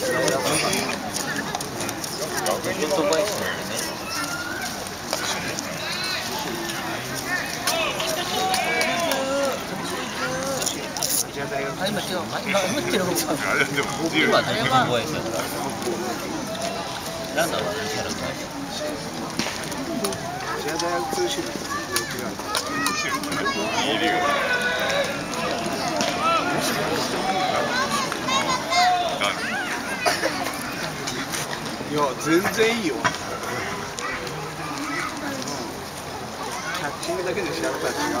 トバイスなんでね。あ、今違う。あ、今、今ってるのか。あれでも今、大学ボイスだから。ランナーは西原君。じゃあ大学通信部と違う。いや、全然いいよ。キャッチングだけで調べたら違う。